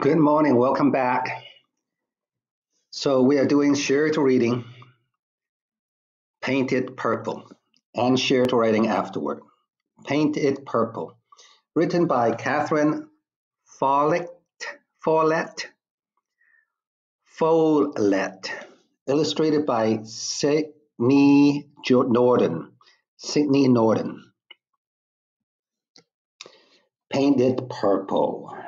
Good morning, welcome back. So we are doing shared reading, Paint It Purple, and shared writing afterward. Paint It Purple, written by Catherine Follett, Follett, Follett, illustrated by Sydney Norden, Sydney Norden. Paint It Purple.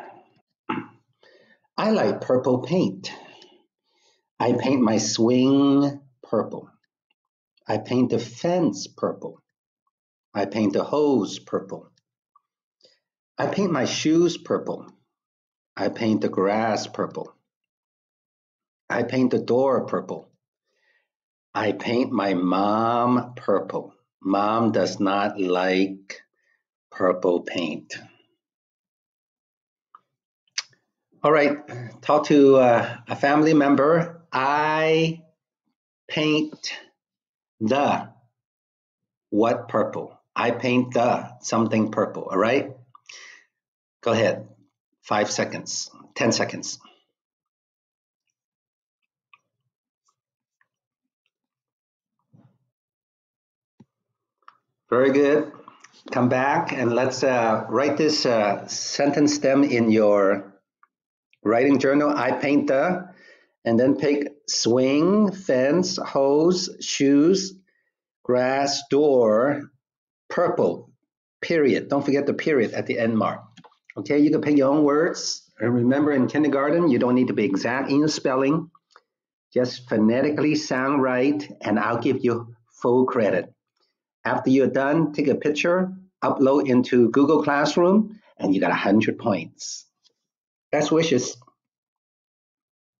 I like purple paint. I paint my swing purple. I paint the fence purple. I paint the hose purple. I paint my shoes purple. I paint the grass purple. I paint the door purple. I paint my mom purple. Mom does not like purple paint. All right, talk to uh, a family member. I paint the what purple? I paint the something purple, all right? Go ahead. Five seconds, 10 seconds. Very good. Come back and let's uh, write this uh, sentence stem in your writing journal, I paint the, and then pick swing, fence, hose, shoes, grass, door, purple, period. Don't forget the period at the end mark. Okay, you can pick your own words. And remember in kindergarten, you don't need to be exact in your spelling. Just phonetically sound right, and I'll give you full credit. After you're done, take a picture, upload into Google Classroom, and you got 100 points. Best wishes.